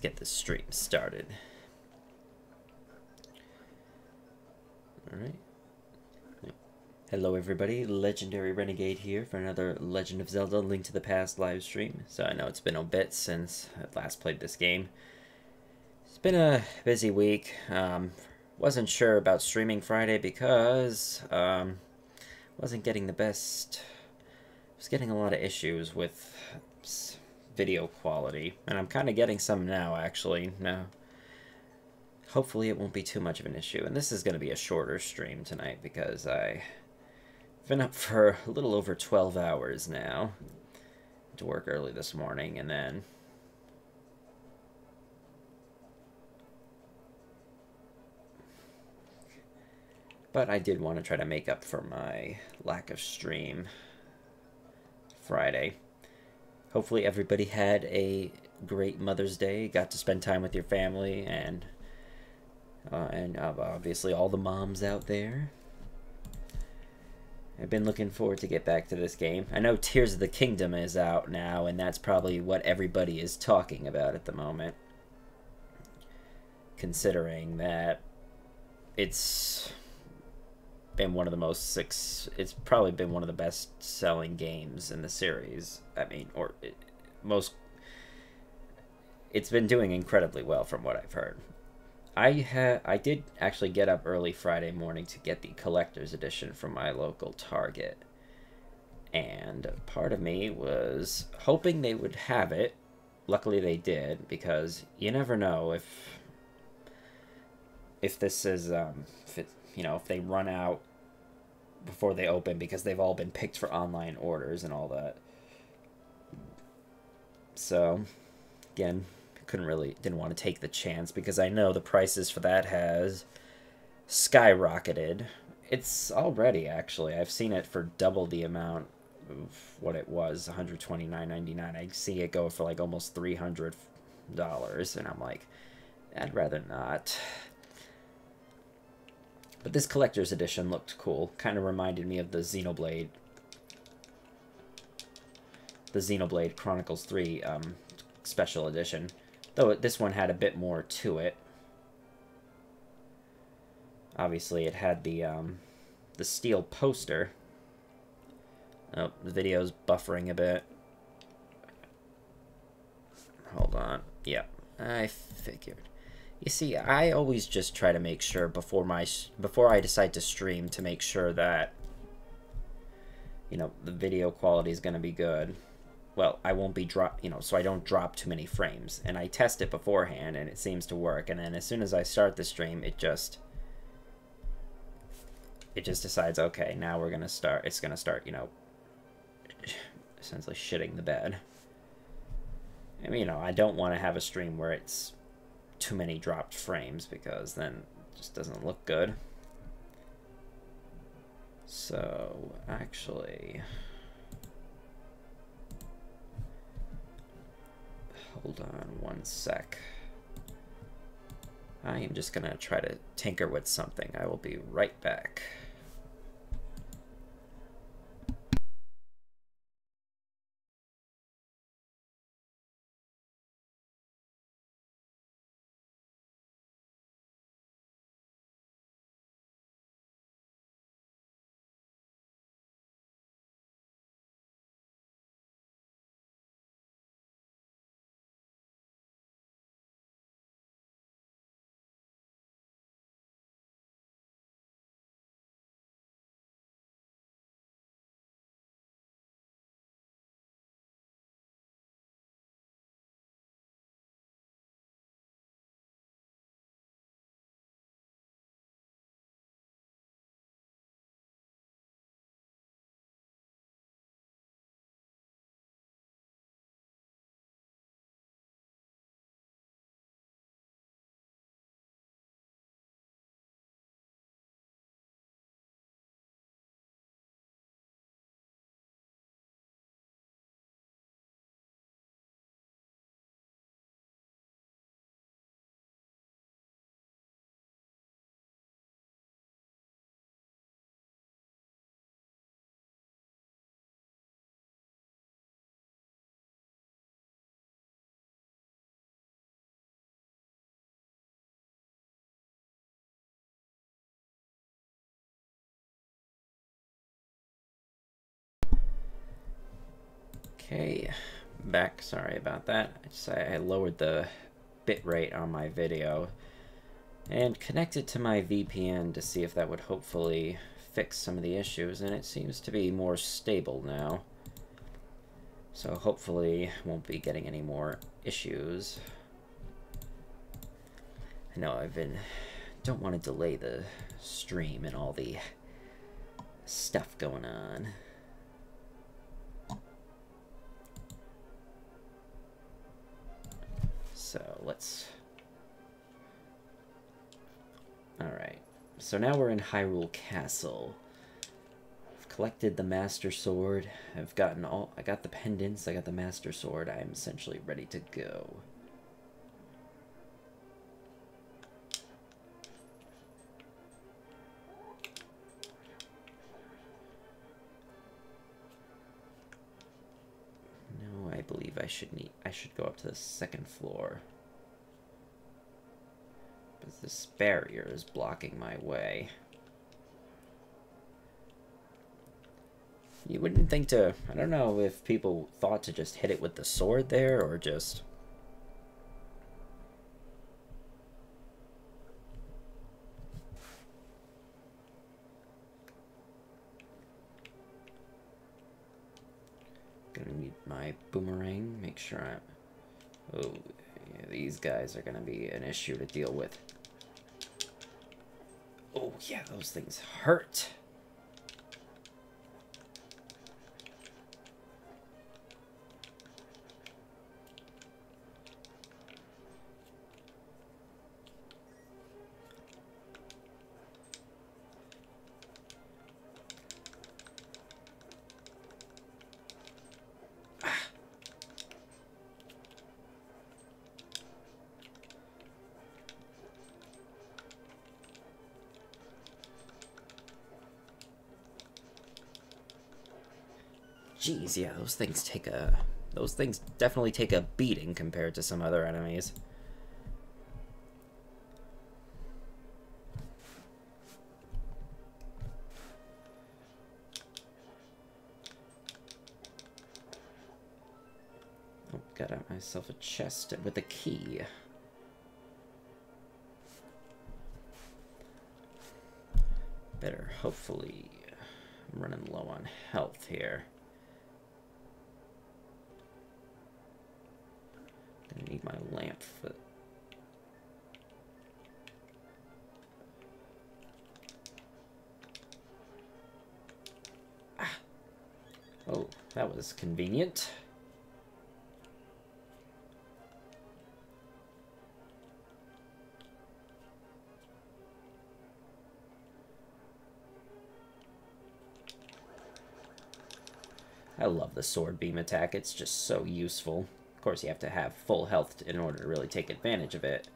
get the stream started. Alright. Hello everybody, Legendary Renegade here for another Legend of Zelda Link to the Past live stream. So I know it's been a bit since I last played this game. It's been a busy week. Um, wasn't sure about streaming Friday because um, wasn't getting the best... was getting a lot of issues with video quality. And I'm kind of getting some now, actually. Now, hopefully it won't be too much of an issue. And this is going to be a shorter stream tonight because I've been up for a little over 12 hours now. To work early this morning and then... But I did want to try to make up for my lack of stream Friday. Hopefully everybody had a great Mother's Day, got to spend time with your family, and uh, and uh, obviously all the moms out there. I've been looking forward to get back to this game. I know Tears of the Kingdom is out now, and that's probably what everybody is talking about at the moment. Considering that it's been one of the most six. It's probably been one of the best selling games in the series. I mean, or it, most. It's been doing incredibly well from what I've heard. I had I did actually get up early Friday morning to get the collector's edition from my local Target. And part of me was hoping they would have it. Luckily they did because you never know if if this is um if it, you know if they run out before they open because they've all been picked for online orders and all that. So, again, couldn't really didn't want to take the chance because I know the prices for that has skyrocketed. It's already actually. I've seen it for double the amount of what it was, 129.99. I see it go for like almost $300 and I'm like I'd rather not. But this collector's edition looked cool. Kind of reminded me of the Xenoblade. The Xenoblade Chronicles 3 um, special edition. Though this one had a bit more to it. Obviously, it had the, um, the steel poster. Oh, the video's buffering a bit. Hold on. Yep, I figured. You see, I always just try to make sure before my before I decide to stream to make sure that you know the video quality is going to be good. Well, I won't be drop, you know, so I don't drop too many frames. And I test it beforehand and it seems to work. And then as soon as I start the stream, it just it just decides, okay, now we're going to start it's going to start, you know, essentially shitting the bed. I mean, you know, I don't want to have a stream where it's too many dropped frames because then it just doesn't look good. So, actually... Hold on one sec. I am just going to try to tinker with something. I will be right back. Okay, back. Sorry about that. I, just, I lowered the bitrate on my video and connected to my VPN to see if that would hopefully fix some of the issues, and it seems to be more stable now. So hopefully won't be getting any more issues. I know I've been... don't want to delay the stream and all the stuff going on. So let's... Alright, so now we're in Hyrule Castle. I've collected the Master Sword. I've gotten all... I got the pendants, I got the Master Sword. I'm essentially ready to go. Believe I should need I should go up to the second floor. But this barrier is blocking my way. You wouldn't think to I don't know if people thought to just hit it with the sword there or just Gonna need my boomerang. Make sure I'm... Oh, yeah, these guys are gonna be an issue to deal with. Oh, yeah, those things hurt. Jeez, yeah, those things take a... Those things definitely take a beating compared to some other enemies. Oh, got out myself a chest with a key. Better hopefully... I'm running low on health here. Need my lamp foot. Ah. Oh, that was convenient. I love the sword beam attack, it's just so useful. Of course, you have to have full health in order to really take advantage of it.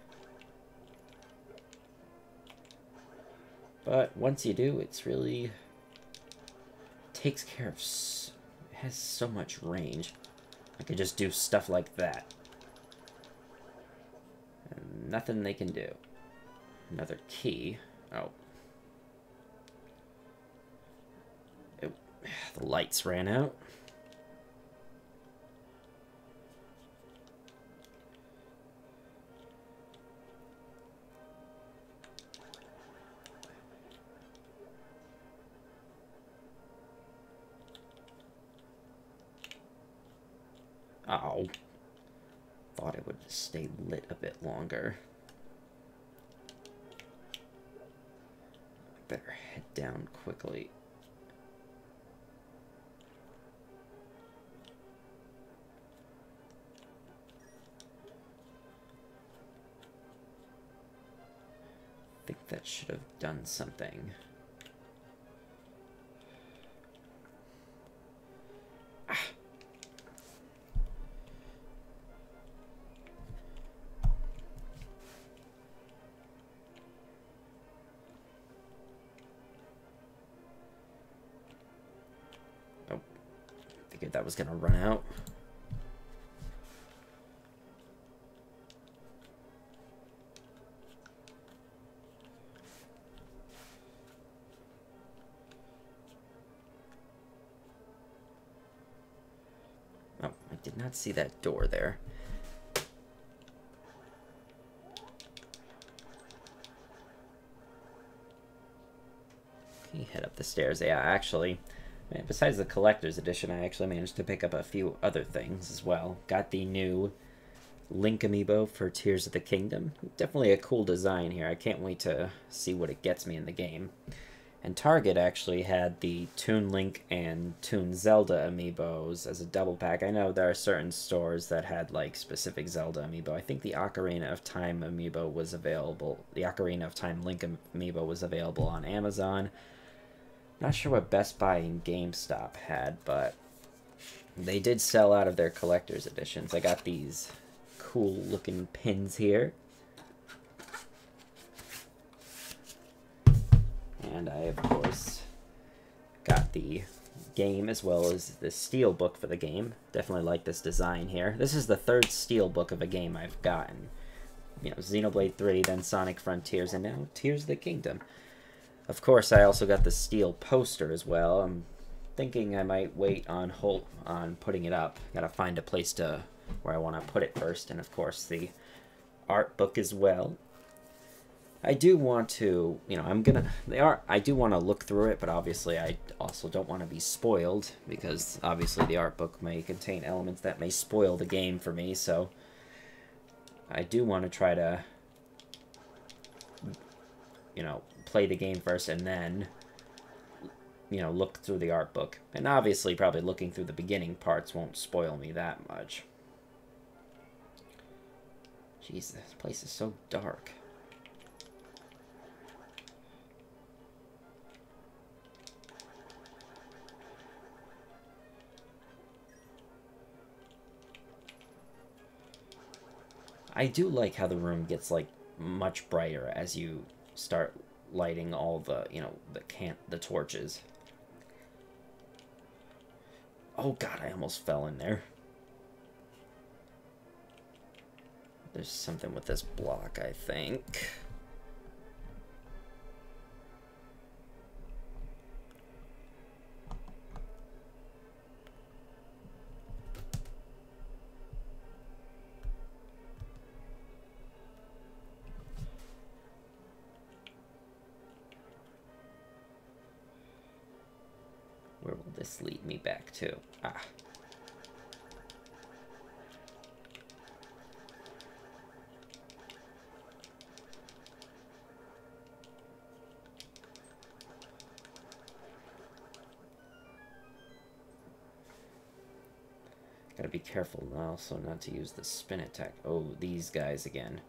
But once you do, it's really takes care of... Has so much range. I could just do stuff like that. And nothing they can do. Another key. Oh. It, the lights ran out. Stay lit a bit longer. Better head down quickly. I think that should have done something. That was going to run out. Oh, I Did not see that door there. Head up the stairs? Yeah, actually, besides the collector's edition, I actually managed to pick up a few other things as well. Got the new Link amiibo for Tears of the Kingdom. Definitely a cool design here. I can't wait to see what it gets me in the game. And Target actually had the Toon Link and Toon Zelda amiibos as a double pack. I know there are certain stores that had like specific Zelda amiibo. I think the Ocarina of Time amiibo was available. The Ocarina of Time Link amiibo was available on Amazon. Not sure what Best Buy and GameStop had, but they did sell out of their collector's editions. I got these cool looking pins here. And I, of course, got the game as well as the steel book for the game. Definitely like this design here. This is the third steel book of a game I've gotten. You know, Xenoblade 3, then Sonic Frontiers, and now Tears of the Kingdom. Of course, I also got the steel poster as well. I'm thinking I might wait on Holt on putting it up. Gotta find a place to where I want to put it first, and of course the art book as well. I do want to, you know, I'm gonna, they are, I do want to look through it, but obviously I also don't want to be spoiled, because obviously the art book may contain elements that may spoil the game for me, so I do want to try to, you know, play the game first and then, you know, look through the art book. And obviously probably looking through the beginning parts won't spoil me that much. Jeez, this place is so dark. I do like how the room gets, like, much brighter as you start lighting all the, you know, the can't the torches. Oh god, I almost fell in there. There's something with this block, I think. Me back to? Ah. Gotta be careful also not to use the spin attack. Oh, these guys again.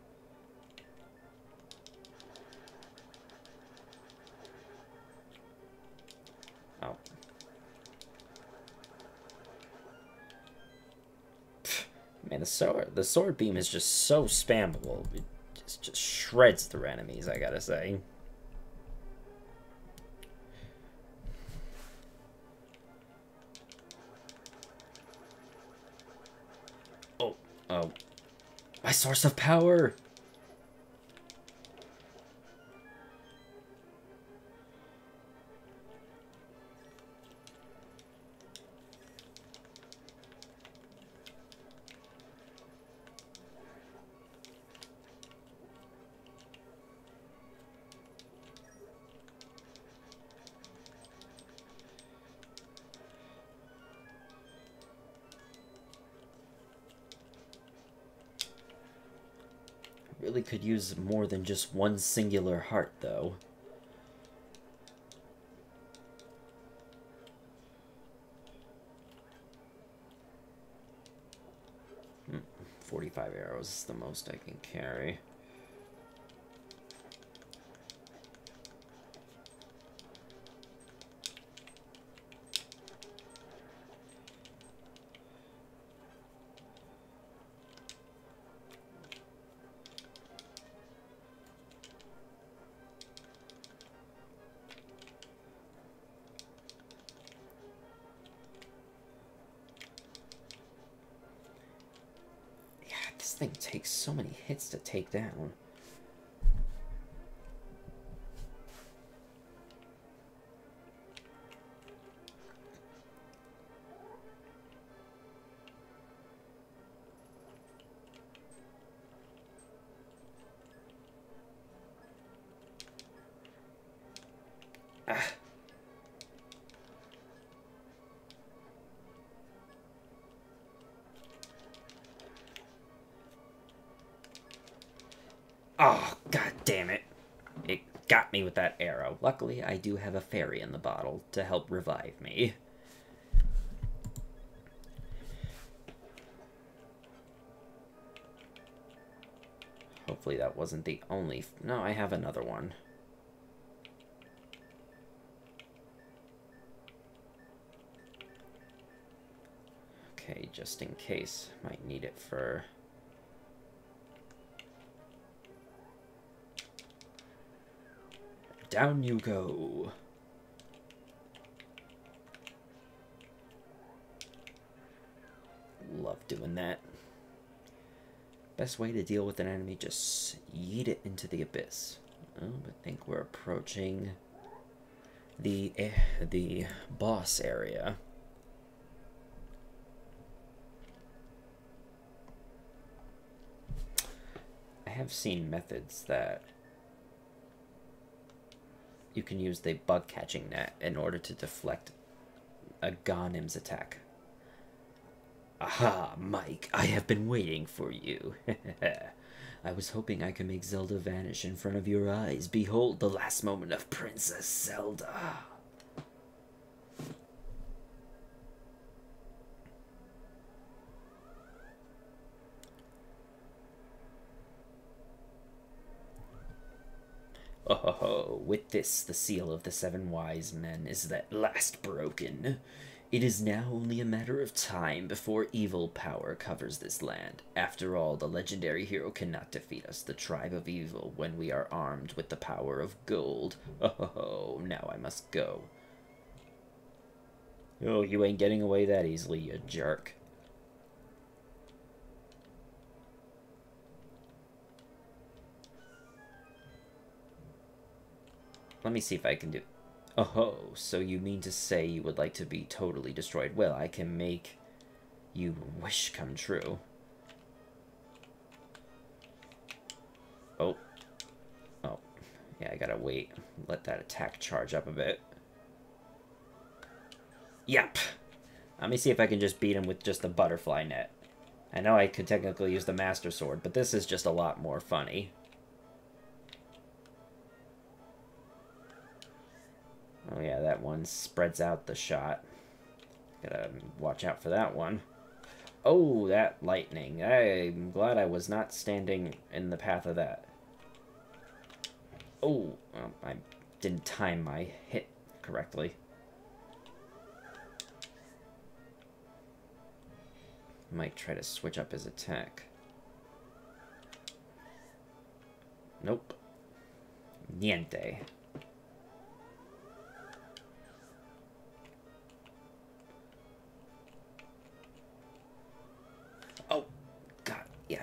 The sword, beam is just so spammable. It just, just shreds through enemies, I gotta say. Oh, oh. My source of power. Use more than just one singular heart, though. Hmm, 45 arrows is the most I can carry. down. Ah. Oh, god damn it. It got me with that arrow. Luckily, I do have a fairy in the bottle to help revive me. Hopefully that wasn't the only... No, I have another one. Okay, just in case. Might need it for... Down you go. Love doing that. Best way to deal with an enemy, just yeet it into the abyss. Oh, I think we're approaching the eh, the boss area. I have seen methods that you can use the bug catching net in order to deflect Agahnim's attack. Aha, Mike, I have been waiting for you. I was hoping I could make Zelda vanish in front of your eyes. Behold the last moment of Princess Zelda. Oh, With this, the seal of the seven wise men is at last broken. It is now only a matter of time before evil power covers this land. After all, the legendary hero cannot defeat us, the tribe of evil, when we are armed with the power of gold. Oh, now I must go. Oh, you ain't getting away that easily, you jerk. Let me see if I can do... Oh, so you mean to say you would like to be totally destroyed? Well, I can make you wish come true. Oh. Oh. Yeah, I gotta wait. Let that attack charge up a bit. Yep. Let me see if I can just beat him with just the butterfly net. I know I could technically use the Master Sword, but this is just a lot more funny. Oh yeah, that one spreads out the shot. Gotta watch out for that one. Oh, that lightning. I'm glad I was not standing in the path of that. Oh, well, I didn't time my hit correctly. Might try to switch up his attack. Nope. Niente.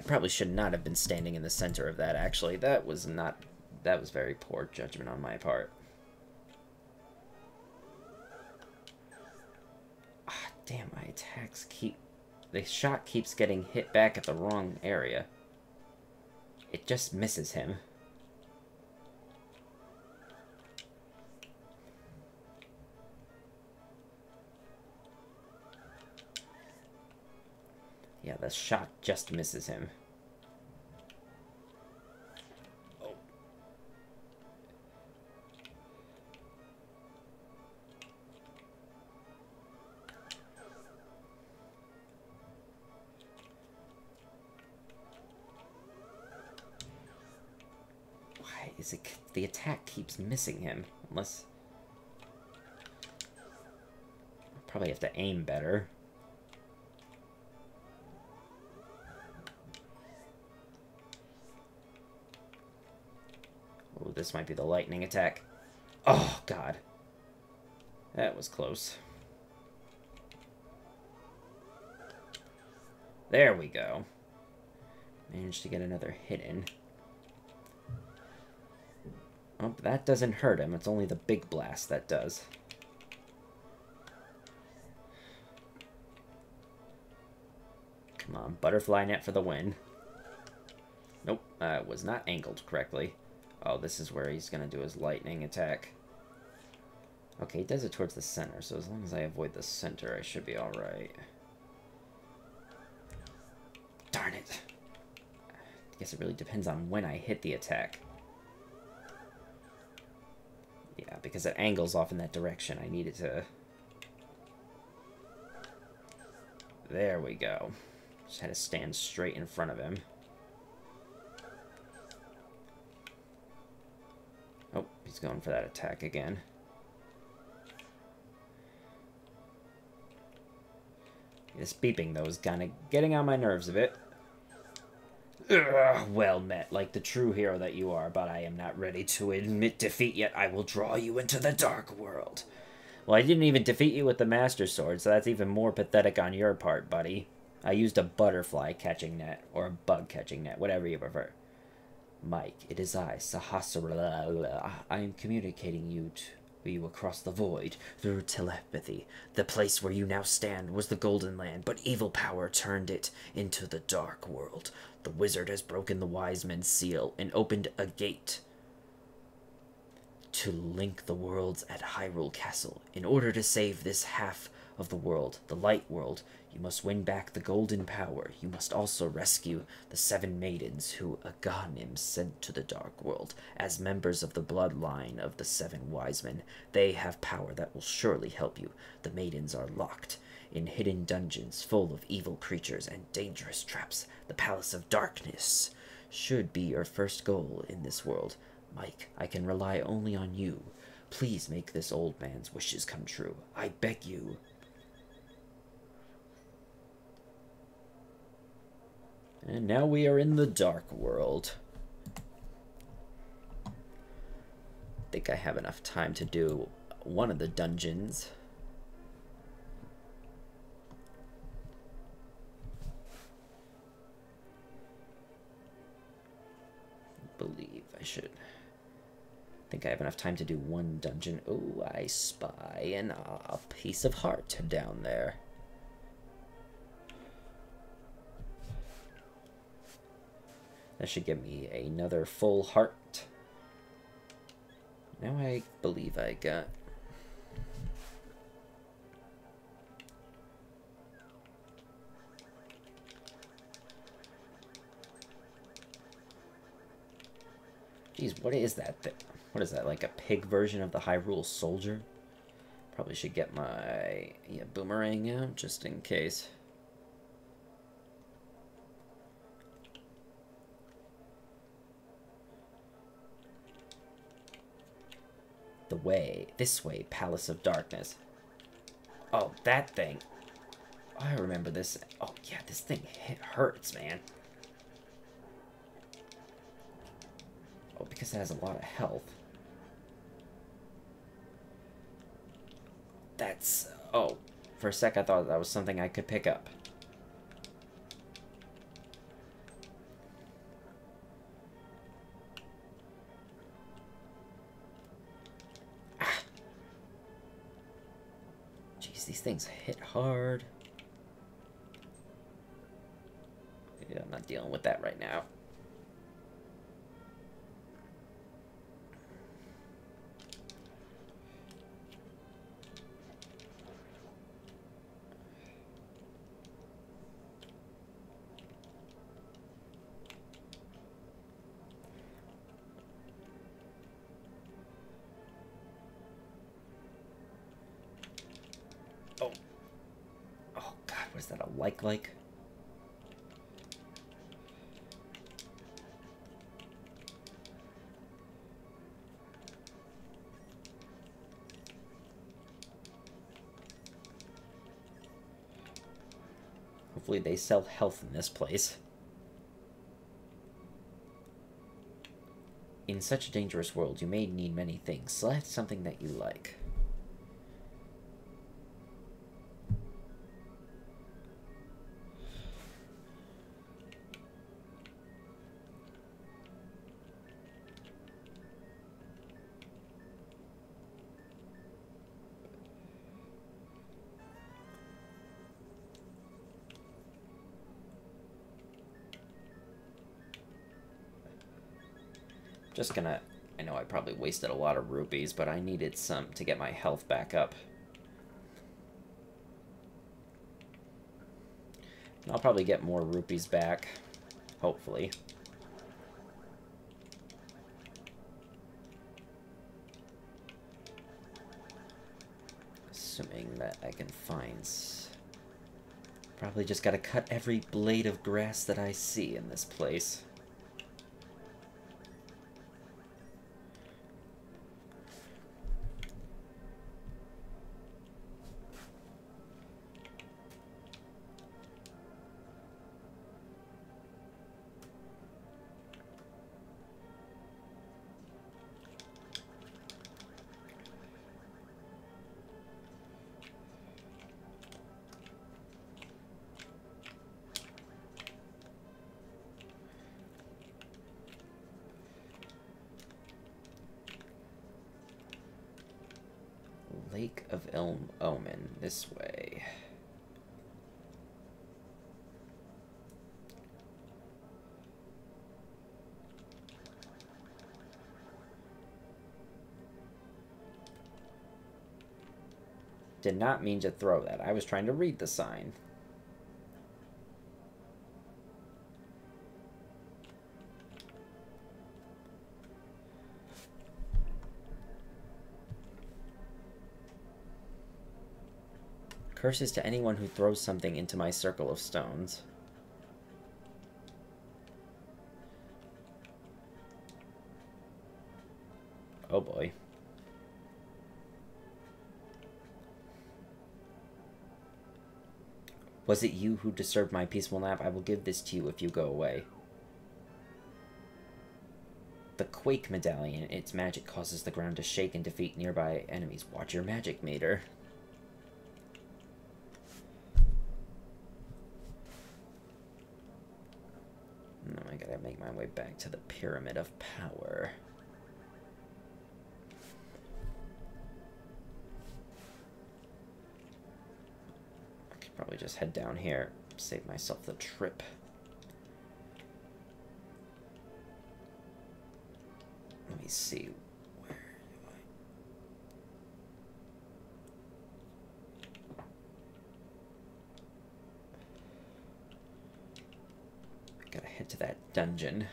I probably should not have been standing in the center of that, actually. That was not... That was very poor judgment on my part. Ah, damn, my attacks keep... The shot keeps getting hit back at the wrong area. It just misses him. The shot just misses him. Why is it... The attack keeps missing him. Unless... Probably have to aim better. This might be the lightning attack. Oh, God. That was close. There we go. Managed to get another hit in. Oh, that doesn't hurt him. It's only the big blast that does. Come on, butterfly net for the win. Nope, uh, was not angled correctly. Oh, this is where he's going to do his lightning attack. Okay, he does it towards the center, so as long as I avoid the center, I should be alright. Darn it. I guess it really depends on when I hit the attack. Yeah, because it angles off in that direction. I need it to... There we go. Just had to stand straight in front of him. He's going for that attack again. This beeping, though, is kind of getting on my nerves a bit. Ugh, well met, like the true hero that you are, but I am not ready to admit defeat yet. I will draw you into the dark world. Well, I didn't even defeat you with the Master Sword, so that's even more pathetic on your part, buddy. I used a butterfly catching net, or a bug catching net, whatever you prefer. Mike, it is I, Sahasrahla. I am communicating you to you across the void through telepathy. The place where you now stand was the Golden Land, but evil power turned it into the Dark World. The wizard has broken the wise men's seal and opened a gate to link the worlds at Hyrule Castle. In order to save this half of the world, the light world, you must win back the golden power. You must also rescue the seven maidens who Agahnim sent to the dark world. As members of the bloodline of the seven wise men, they have power that will surely help you. The maidens are locked in hidden dungeons full of evil creatures and dangerous traps. The Palace of Darkness should be your first goal in this world. Mike, I can rely only on you. Please make this old man's wishes come true. I beg you. And now we are in the dark world. I think I have enough time to do one of the dungeons. believe I should. I think I have enough time to do one dungeon. Oh, I spy an, uh, a piece of heart down there. That should give me another full heart. Now I believe I got Geez, what is that? What is that, like a pig version of the Hyrule Soldier? Probably should get my yeah, boomerang out, just in case. Way, this way, Palace of Darkness. Oh, that thing. Oh, I remember this. Oh, yeah, this thing hurts, man. Oh, because it has a lot of health. That's... Oh, for a sec I thought that was something I could pick up. Hit hard. Yeah, I'm not dealing with that right now. Like-like. Hopefully they sell health in this place. In such a dangerous world, you may need many things. Select something that you like. Just gonna... I know I probably wasted a lot of rupees, but I needed some to get my health back up. And I'll probably get more rupees back. Hopefully. Assuming that I can find... Probably just gotta cut every blade of grass that I see in this place. Lake of Ill Omen, this way. Did not mean to throw that. I was trying to read the sign. Curses to anyone who throws something into my circle of stones. Oh boy. Was it you who disturbed my peaceful nap? I will give this to you if you go away. The Quake Medallion. Its magic causes the ground to shake and defeat nearby enemies. Watch your magic meter. Back to the Pyramid of Power. I could probably just head down here, save myself the trip. Let me see Where I... Gotta head to that dungeon.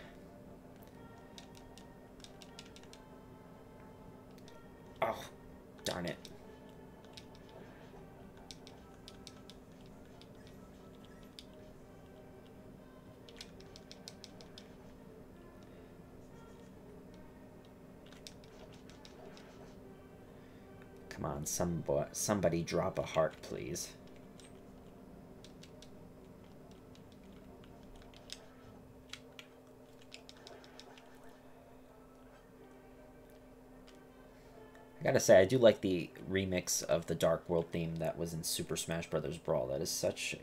Some somebody drop a heart, please. I gotta say, I do like the remix of the Dark World theme that was in Super Smash Bros. Brawl. That is such...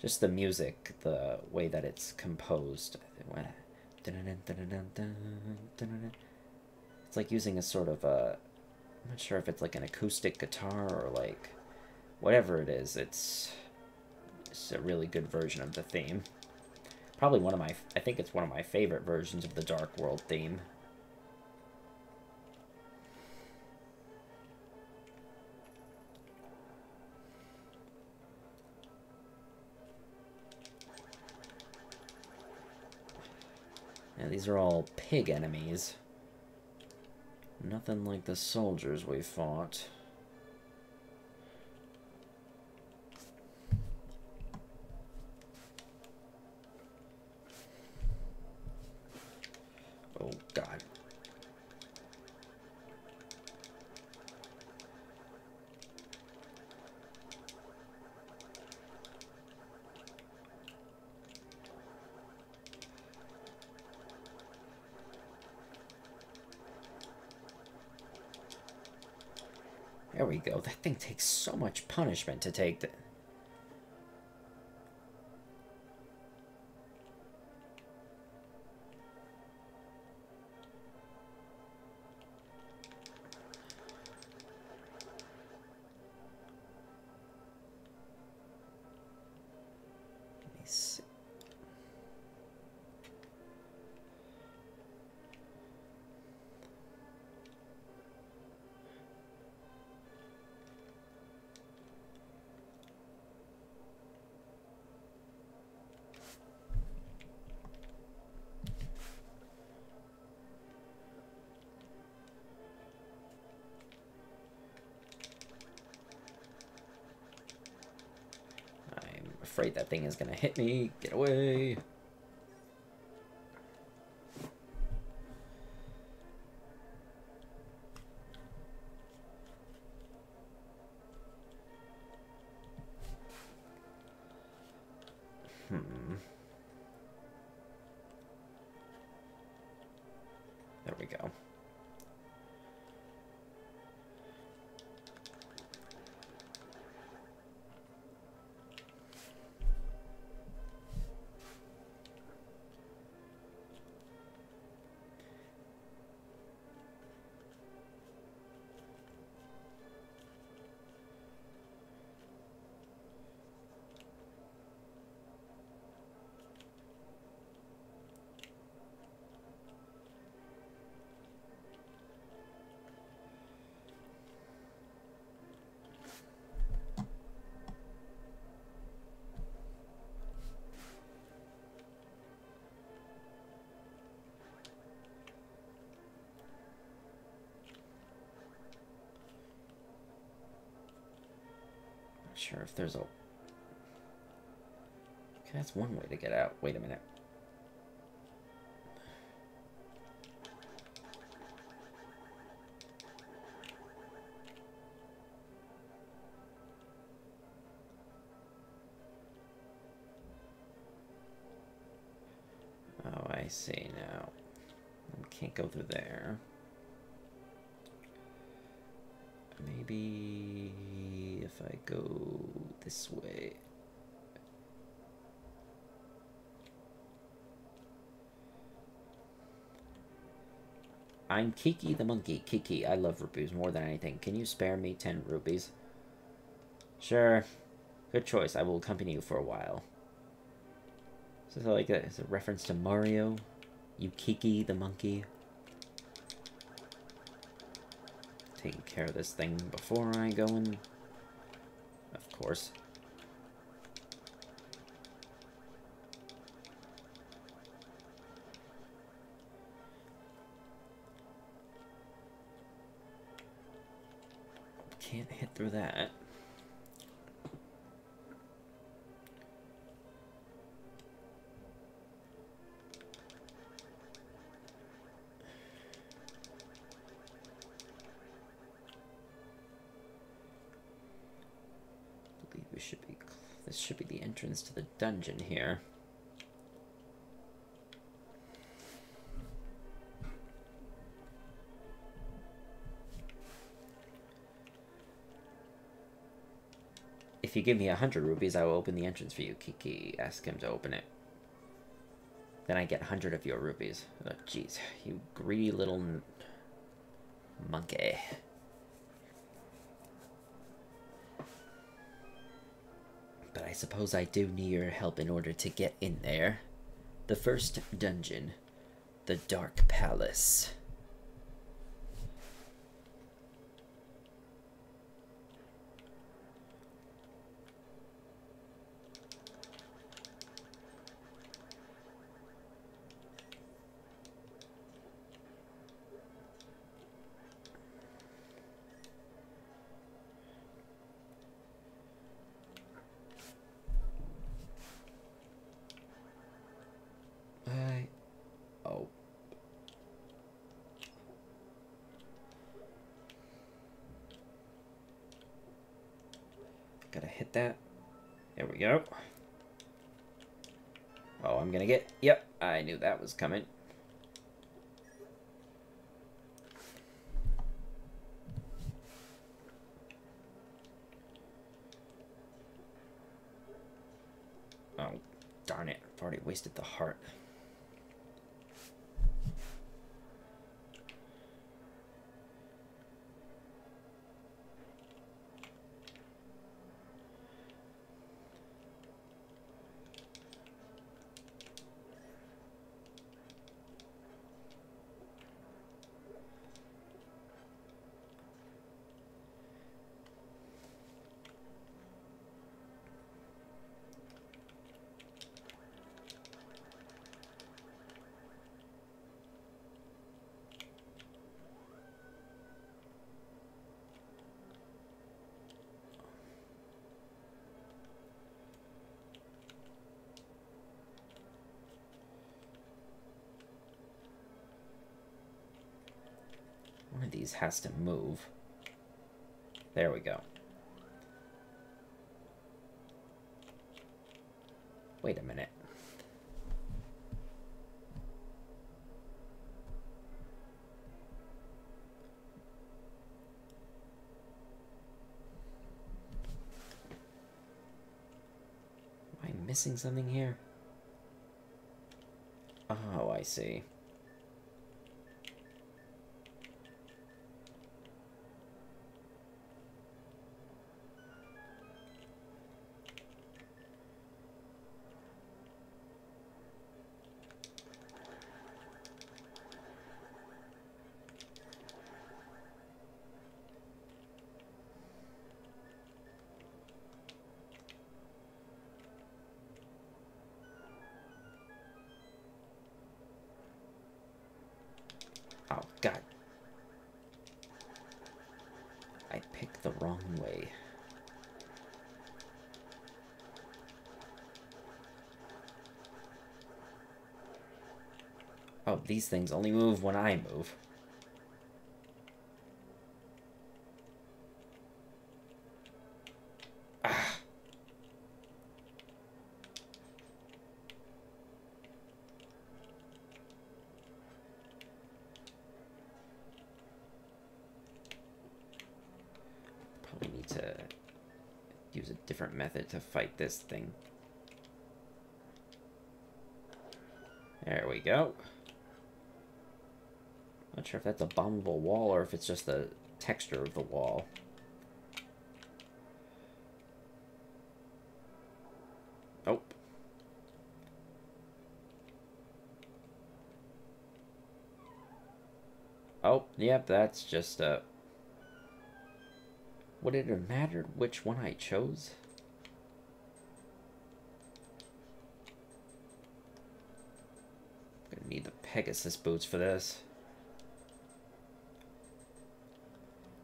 Just the music, the way that it's composed. It's like using a sort of a... I'm not sure if it's like an acoustic guitar or like... Whatever it is, it's... It's a really good version of the theme. Probably one of my... I think it's one of my favorite versions of the Dark World theme. Yeah, these are all pig enemies. Nothing like the soldiers we fought. Oh, God. There we go. That thing takes so much punishment to take. Is gonna hit me. Get away. Sure if there's a... Okay, that's one way to get out. Wait a minute. This way. I'm Kiki the monkey. Kiki, I love rupees more than anything. Can you spare me 10 rupees? Sure. Good choice. I will accompany you for a while. So is like a, is a reference to Mario? You Kiki the monkey? Taking care of this thing before I go in. Of course. Can't hit through that. Dungeon here. If you give me a hundred rupees, I will open the entrance for you, Kiki. Ask him to open it. Then I get a hundred of your rupees. Oh, jeez, you greedy little monkey. Suppose I do need your help in order to get in there. The first dungeon. The Dark Palace. I... Oh. Gotta hit that. There we go. Oh, I'm gonna get... Yep, I knew that was coming. Oh, darn it. I've already wasted the heart. These has to move. There we go. Wait a minute. Am I missing something here? Oh, I see. Oh, God. I picked the wrong way. Oh, these things only move when I move. Method to fight this thing. There we go. Not sure if that's a bombable wall or if it's just the texture of the wall. Oh. Oh, yep, that's just a... Would it have mattered which one I chose? Gonna need the Pegasus boots for this.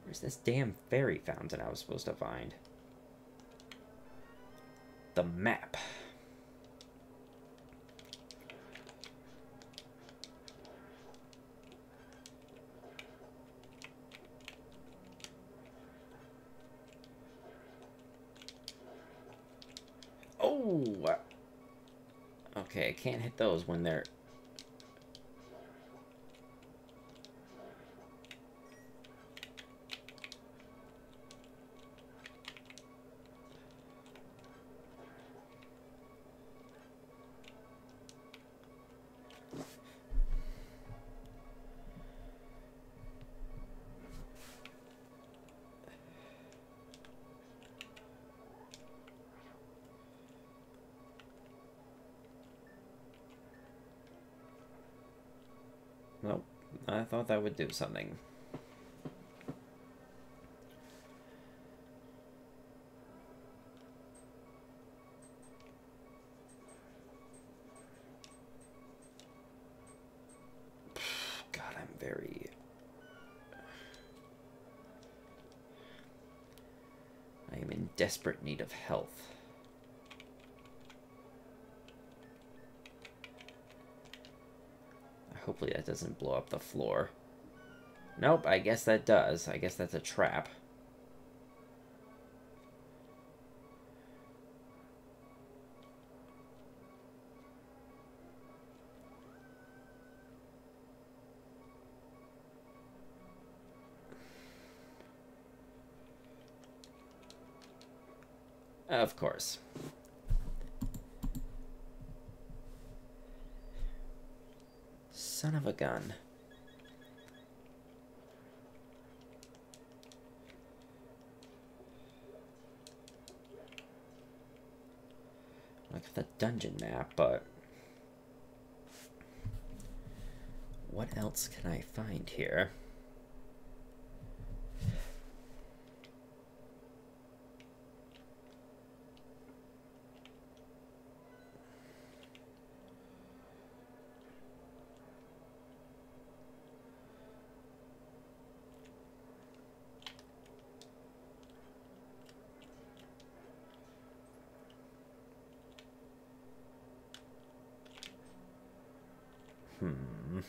Where's this damn fairy fountain I was supposed to find? The map. Oh! Okay, I can't hit those when they're that would do something. God, I'm very... I am in desperate need of health. Hopefully that doesn't blow up the floor. Nope, I guess that does. I guess that's a trap. Of course. Son of a gun. The dungeon map, but... What else can I find here? Hmm.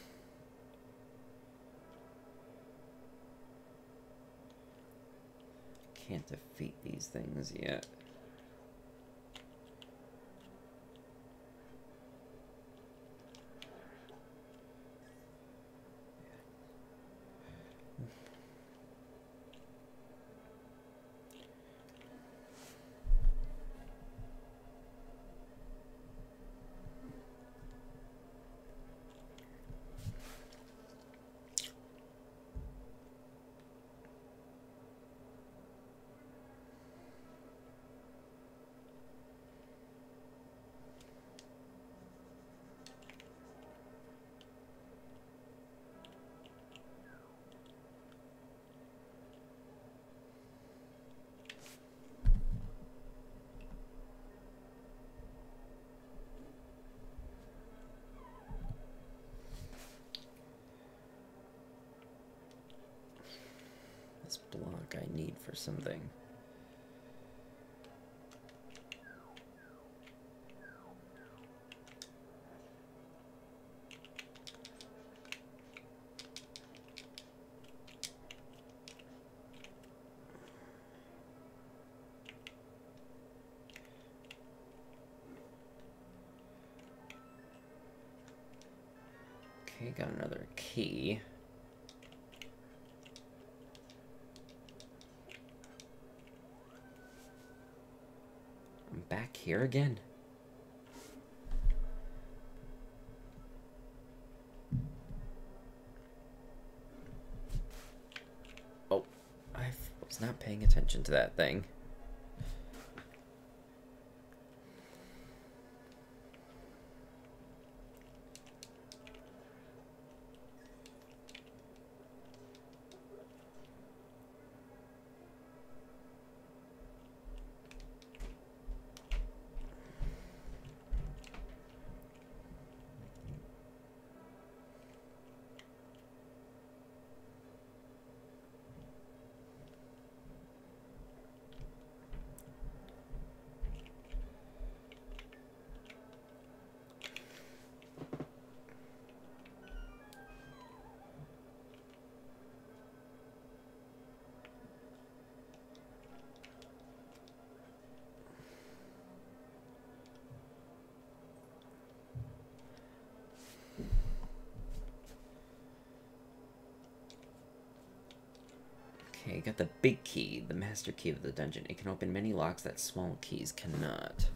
can't defeat these things yet. This block I need for something. Okay, got another key. I'm back here again. Oh, I was not paying attention to that thing. Okay, got the big key, the master key of the dungeon. It can open many locks that small keys cannot.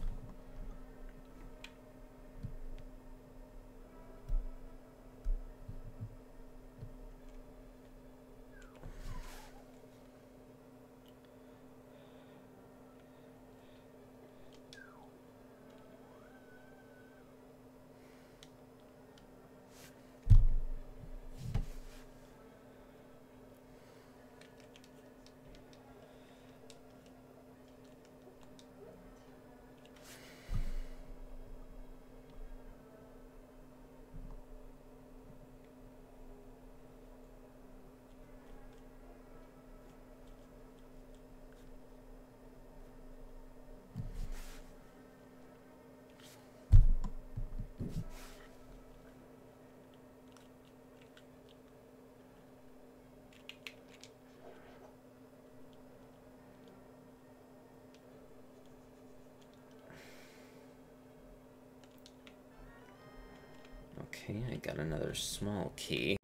Okay, I got another small key.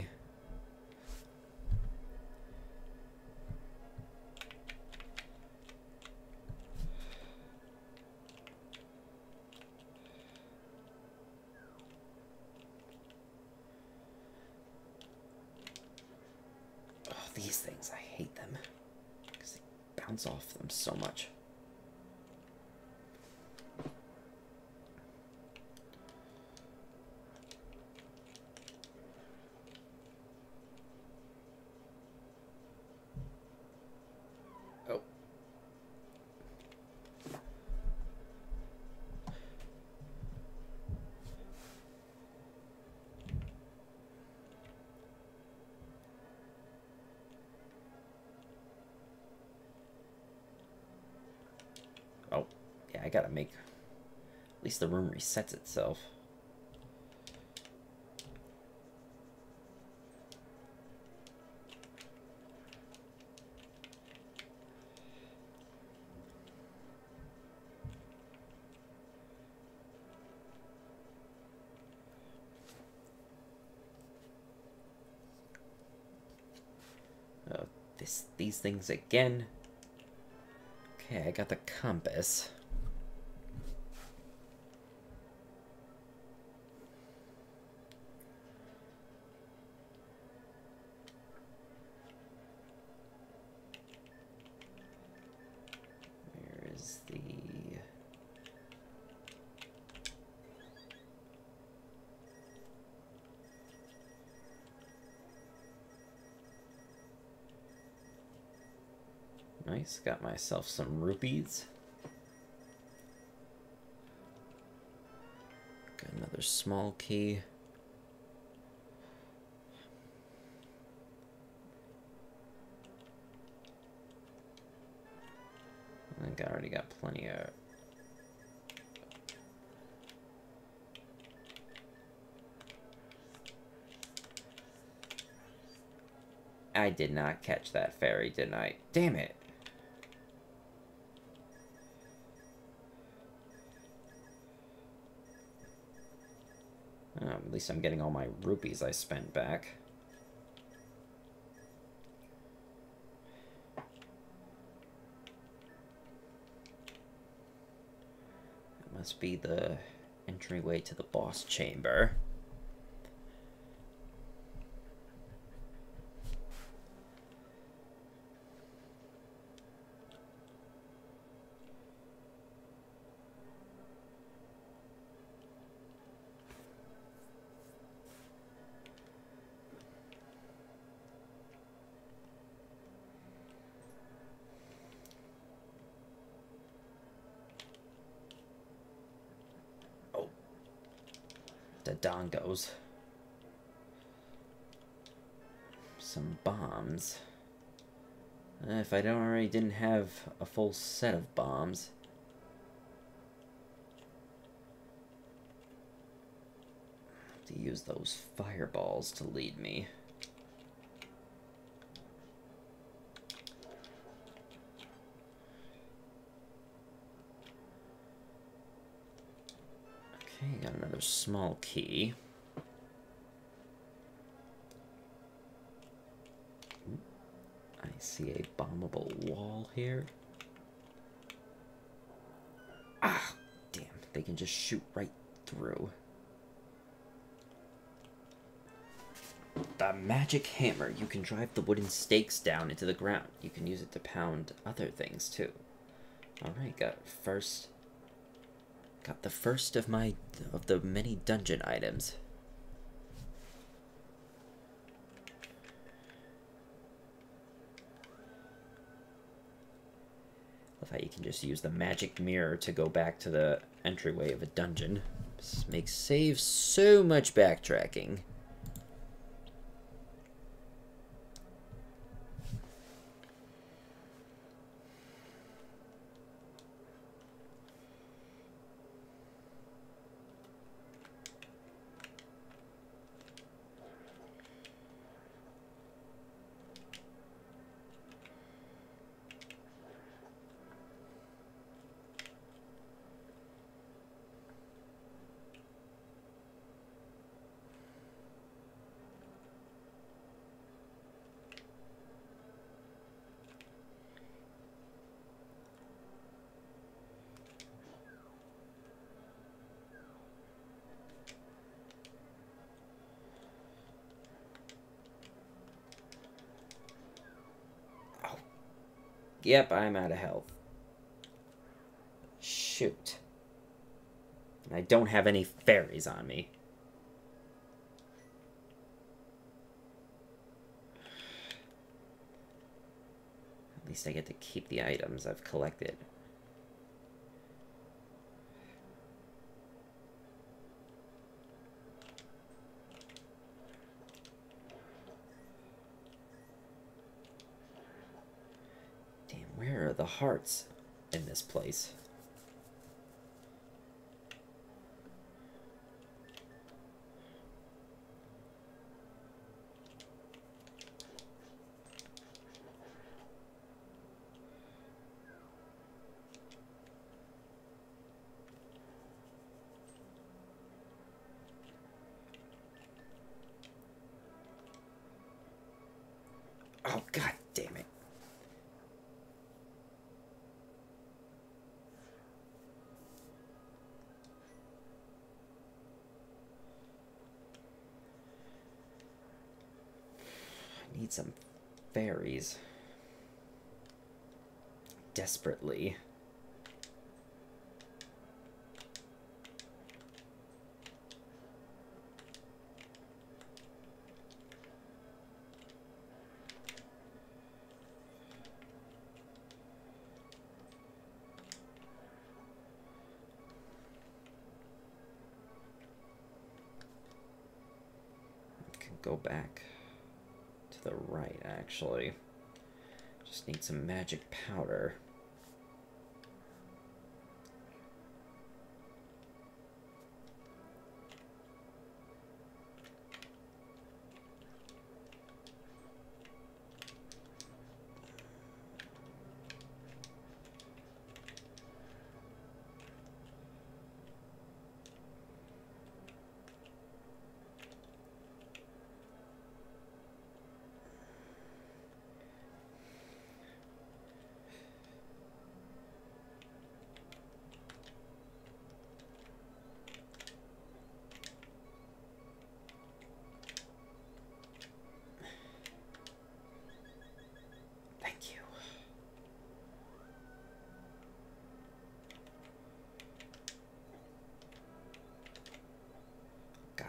the room resets itself. Oh, this, these things again. Okay, I got the compass. Nice, got myself some rupees. Got another small key. I think I already got plenty of... I did not catch that fairy, didn't I? Damn it. Um, at least I'm getting all my rupees I spent back. That must be the entryway to the boss chamber. Dongos. Some bombs. Uh, if I don't already didn't have a full set of bombs. To use those fireballs to lead me. Okay, got another small key. I see a bombable wall here. Ah, damn, they can just shoot right through. The magic hammer. You can drive the wooden stakes down into the ground. You can use it to pound other things too. Alright, got first Got the first of my of the many dungeon items. Love how you can just use the magic mirror to go back to the entryway of a dungeon. This makes save so much backtracking. Yep, I'm out of health. Shoot. I don't have any fairies on me. At least I get to keep the items I've collected. Where are the hearts in this place? Oh, god damn it. need some Desperately. Actually. Just need some magic powder.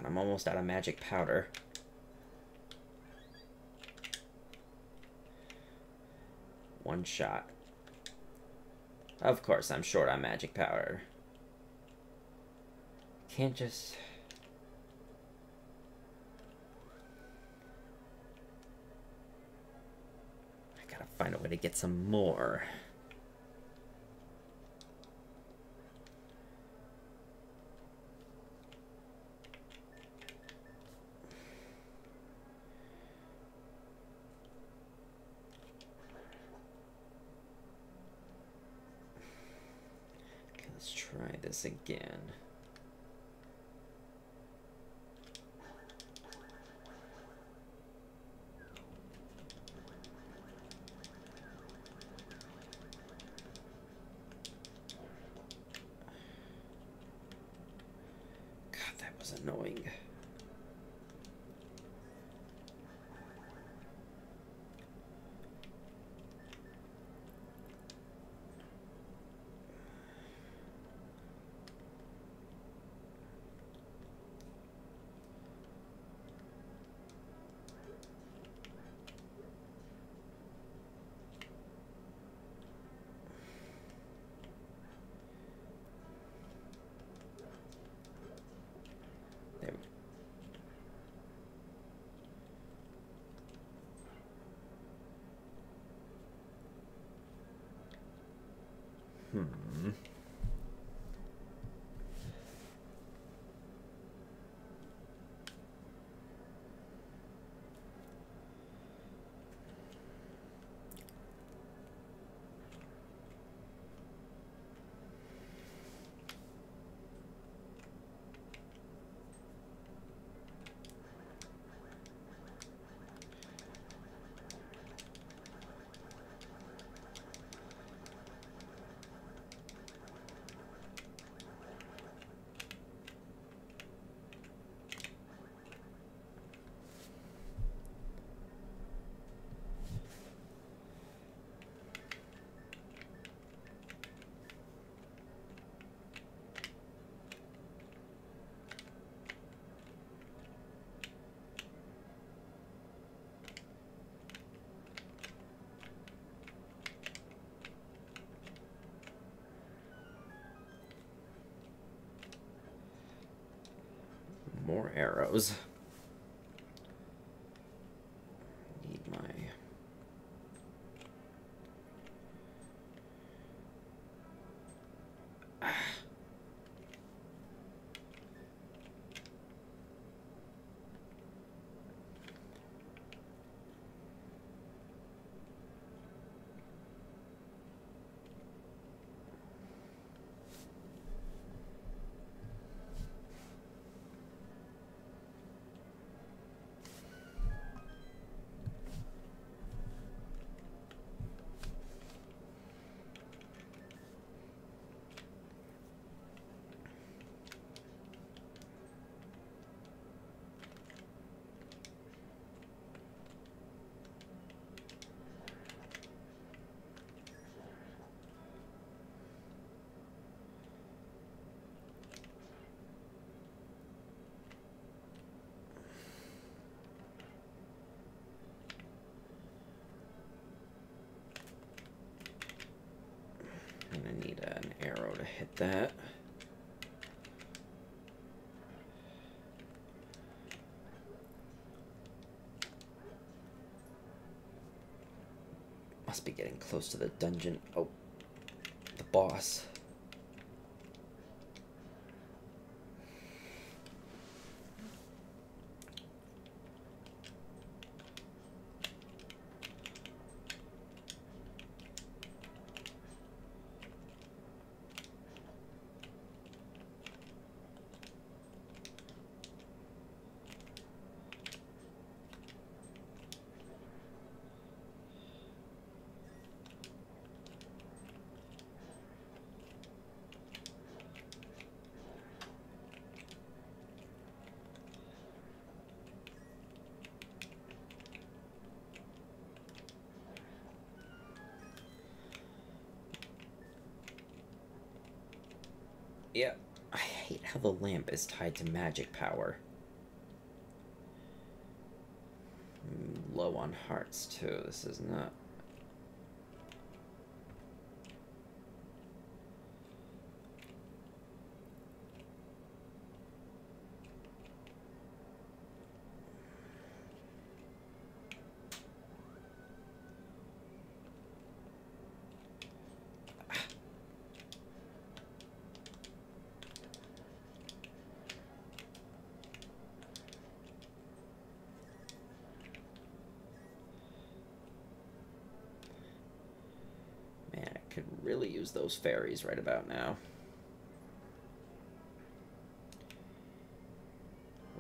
I'm almost out of magic powder. One shot. Of course, I'm short on magic powder. Can't just... I gotta find a way to get some more. Again. More arrows. Have hit that. Must be getting close to the dungeon. Oh, the boss. Yeah, I hate how the lamp is tied to magic power. Mm, low on hearts, too. This is not... could really use those fairies right about now.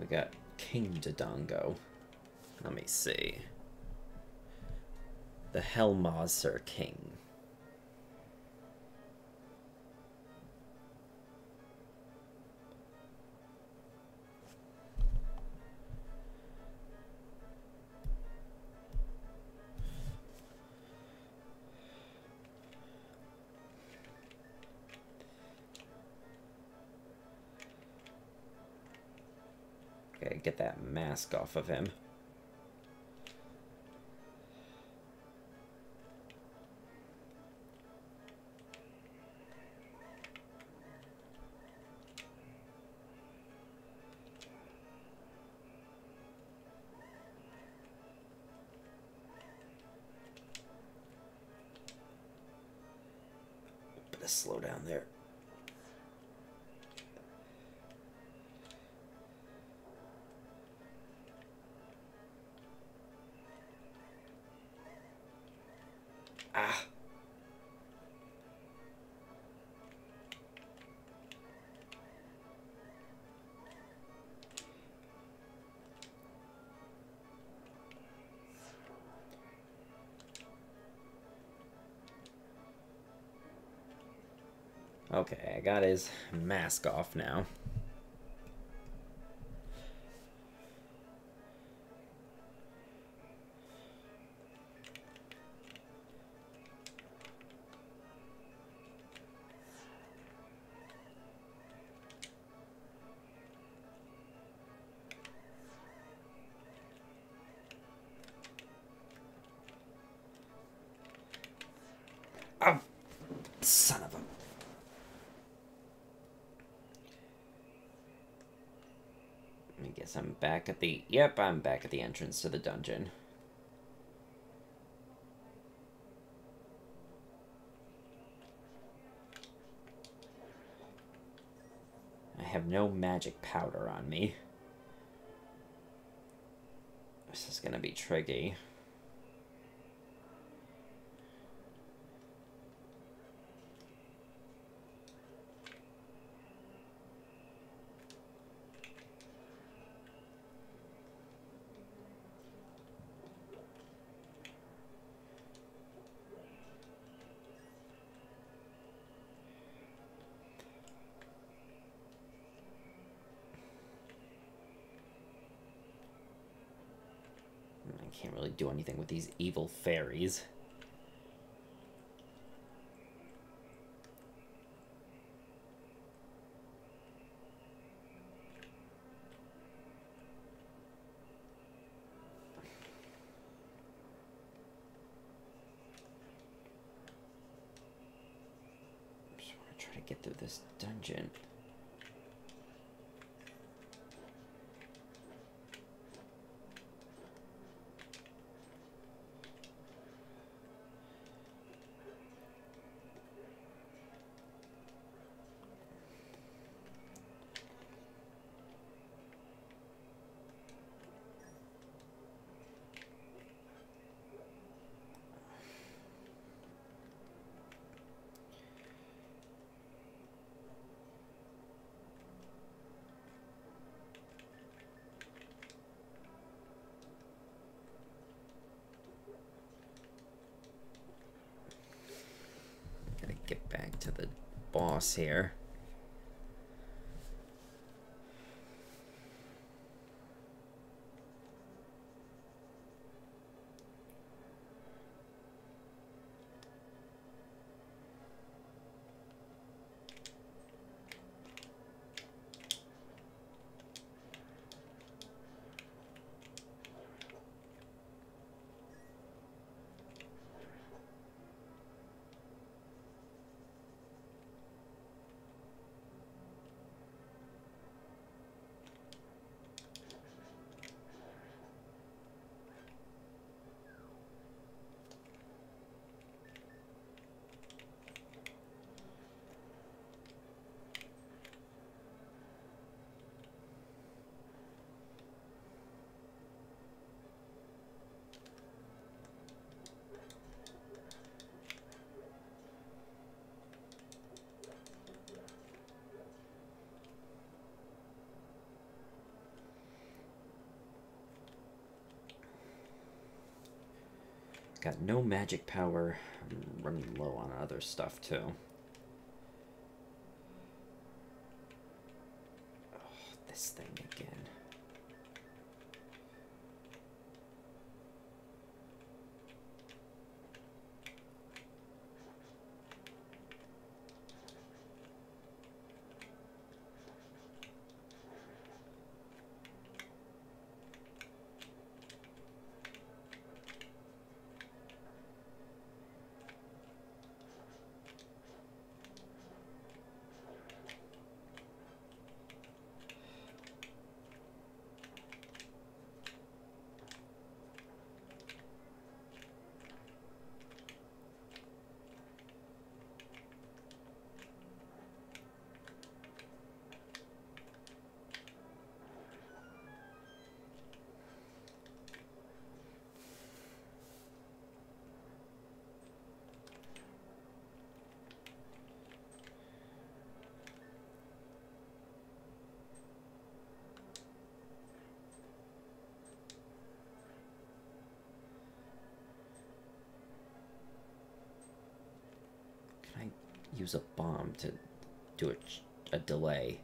We got King Dodongo. Let me see. The Helmasaur King. Mask off of him. Okay, I got his mask off now. Back at the... Yep, I'm back at the entrance to the dungeon. I have no magic powder on me. This is gonna be tricky. I can't really do anything with these evil fairies. Just want to try to get through this dungeon. Gotta get back to the boss here. Got no magic power. I'm running low on other stuff too. Oh, this thing again. Can I use a to do a, a delay?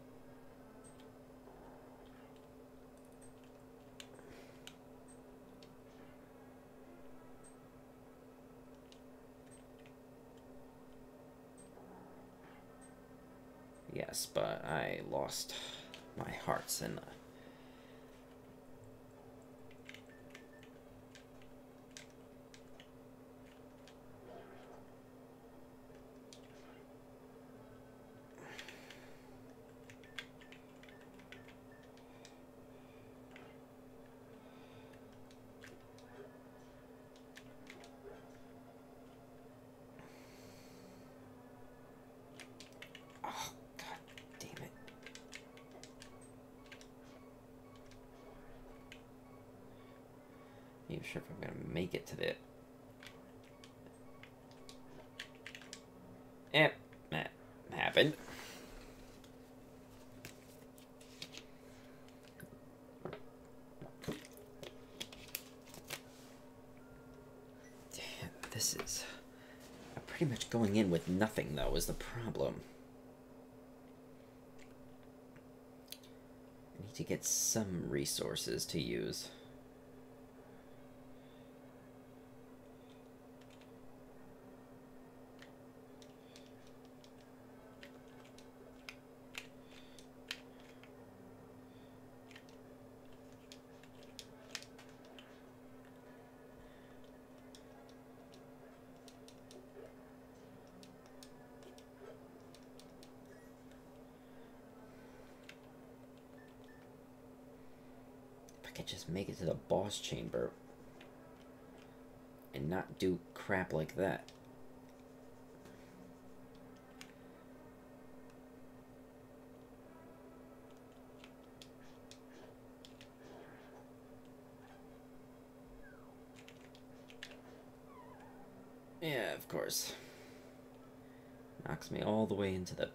Yes, but I lost my hearts in the Oh, god damn it. Not even sure if I'm gonna make it to the. Yep, that happened. Damn, this is. I'm pretty much going in with nothing, though, is the problem. I need to get some resources to use. Boss chamber and not do crap like that. Yeah, of course. Knocks me all the way into the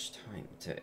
much time to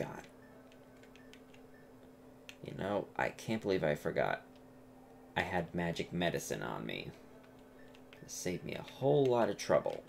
God. You I can't believe I forgot. I had magic medicine on me. It saved me a whole lot of trouble.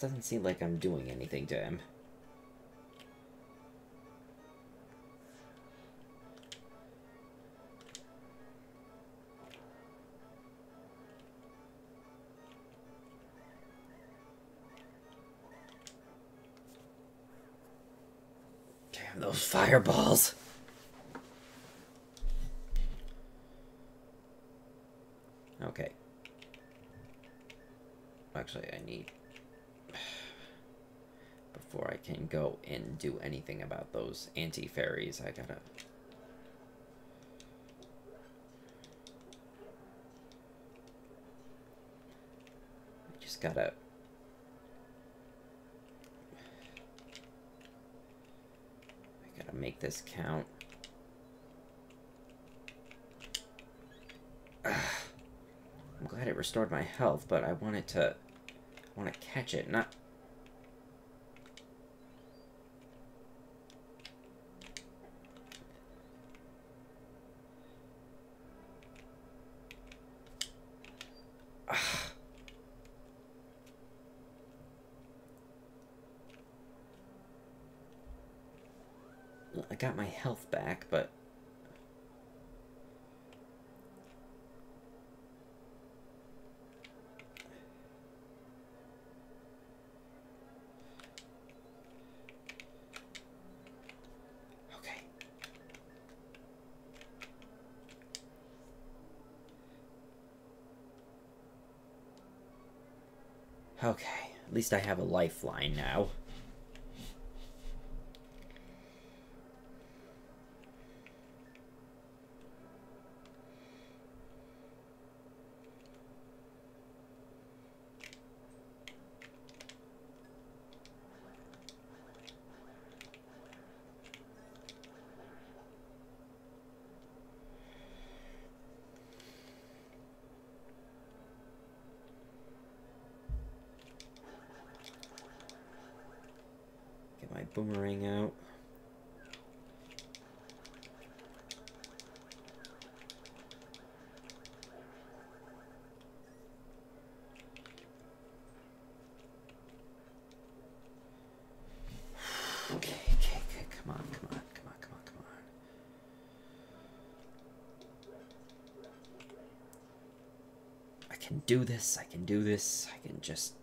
Doesn't seem like I'm doing anything to him. Damn those fireballs. Okay. Actually, I need... Before I can go and do anything about those anti-fairies, I gotta... I just gotta... I gotta make this count. I'm glad it restored my health, but I wanted to... I want to catch it, not... I got my health back, but Okay. Okay, at least I have a lifeline now. Get my boomerang out. Okay, okay, okay, come on, come on, come on, come on, come on. I can do this, I can do this, I can just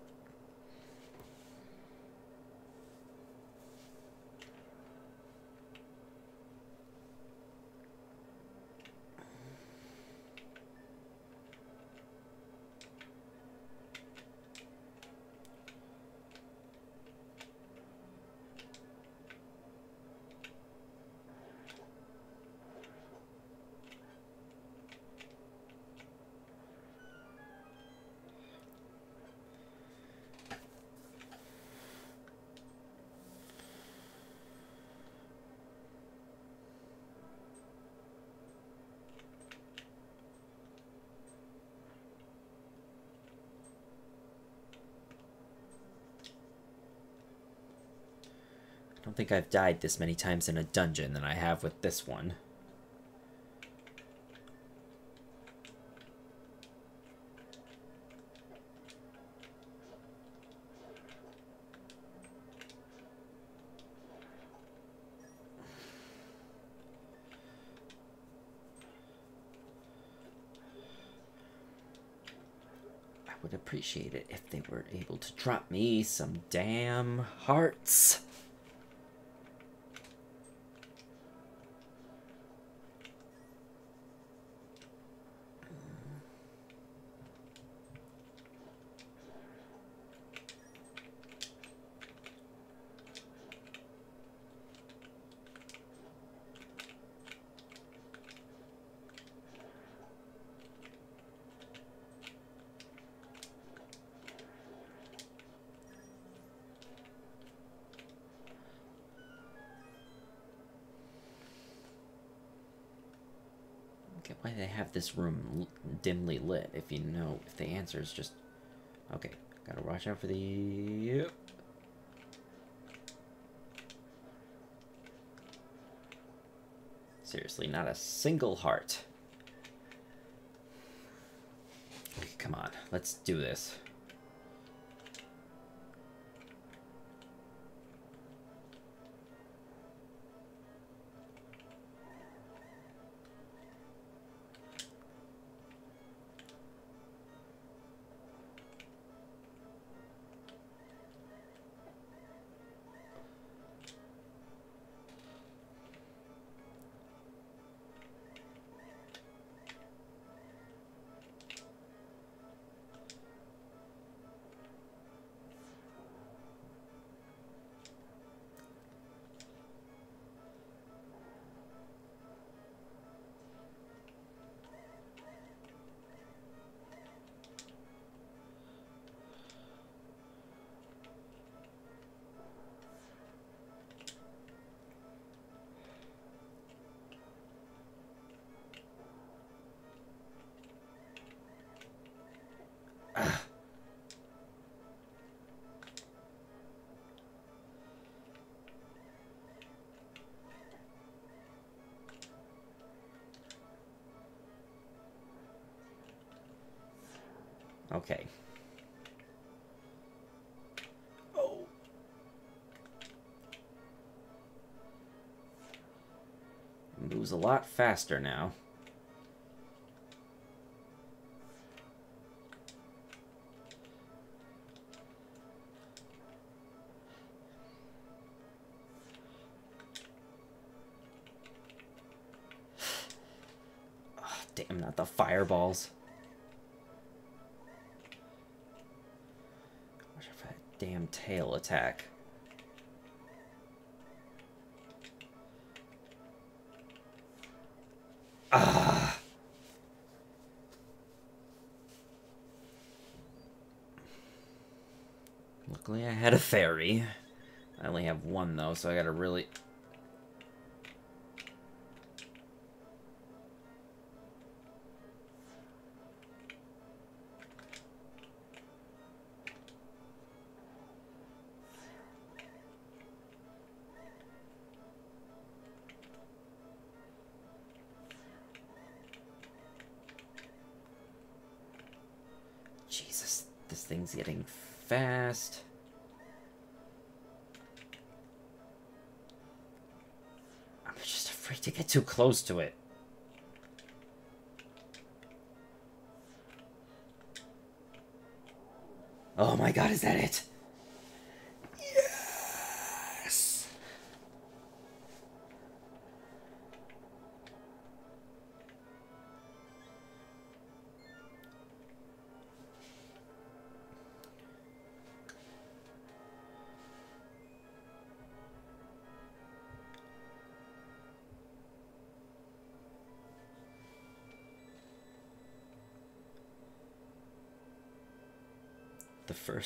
don't think I've died this many times in a dungeon than I have with this one. I would appreciate it if they were able to drop me some damn hearts. get why they have this room dimly lit. If you know if the answer is just okay gotta watch out for the seriously not a single heart. Come on let's do this Okay. Oh. Moves a lot faster now. Tail attack. Ah! Luckily I had a fairy. I only have one though, so I gotta really getting fast. I'm just afraid to get too close to it. Oh my god, is that it?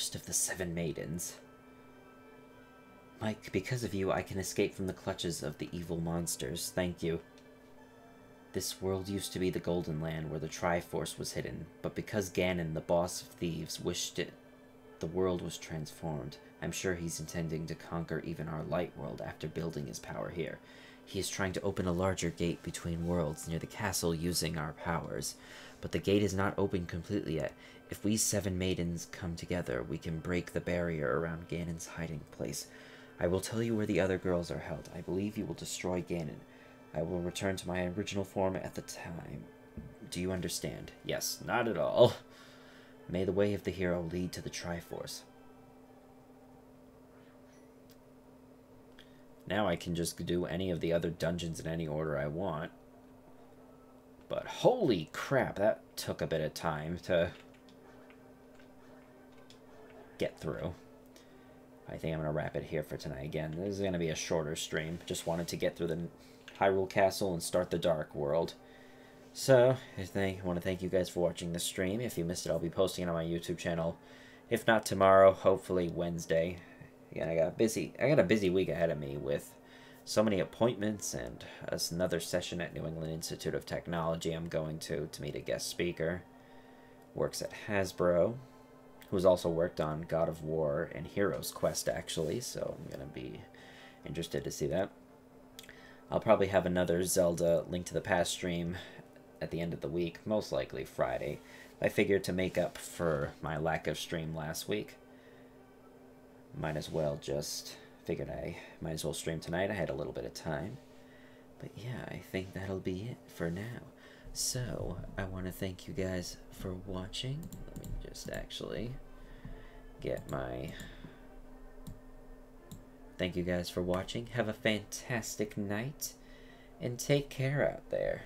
First of the seven maidens. Mike, because of you, I can escape from the clutches of the evil monsters. Thank you. This world used to be the Golden Land where the Triforce was hidden, but because Ganon, the boss of thieves, wished it, the world was transformed. I'm sure he's intending to conquer even our light world after building his power here. He is trying to open a larger gate between worlds near the castle using our powers. But the gate is not open completely yet. If we seven maidens come together, we can break the barrier around Ganon's hiding place. I will tell you where the other girls are held. I believe you will destroy Ganon. I will return to my original form at the time. Do you understand? Yes, not at all. May the way of the hero lead to the Triforce. Now I can just do any of the other dungeons in any order I want. But holy crap, that took a bit of time to get through. I think I'm going to wrap it here for tonight. Again, this is going to be a shorter stream. Just wanted to get through the Hyrule Castle and start the Dark World. So, I think, I want to thank you guys for watching this stream. If you missed it, I'll be posting it on my YouTube channel. If not tomorrow, hopefully Wednesday. Again, I got busy. I got a busy week ahead of me with so many appointments and another session at New England Institute of Technology I'm going to to meet a guest speaker. Works at Hasbro, who's also worked on God of War and Heroes Quest actually, so I'm going to be interested to see that. I'll probably have another Zelda Link to the Past stream at the end of the week, most likely Friday. I figured to make up for my lack of stream last week. Might as well just figured I might as well stream tonight. I had a little bit of time. But yeah, I think that'll be it for now. So, I want to thank you guys for watching. Let me just actually get my... Thank you guys for watching. Have a fantastic night. And take care out there.